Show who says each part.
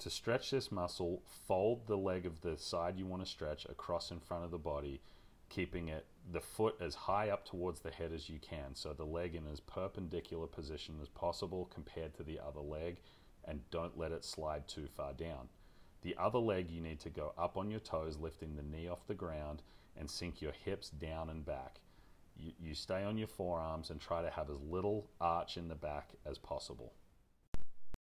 Speaker 1: to stretch this muscle, fold the leg of the side you want to stretch across in front of the body, keeping it the foot as high up towards the head as you can. So the leg in as perpendicular position as possible compared to the other leg, and don't let it slide too far down. The other leg, you need to go up on your toes, lifting the knee off the ground, and sink your hips down and back. You, you stay on your forearms and try to have as little arch in the back as possible.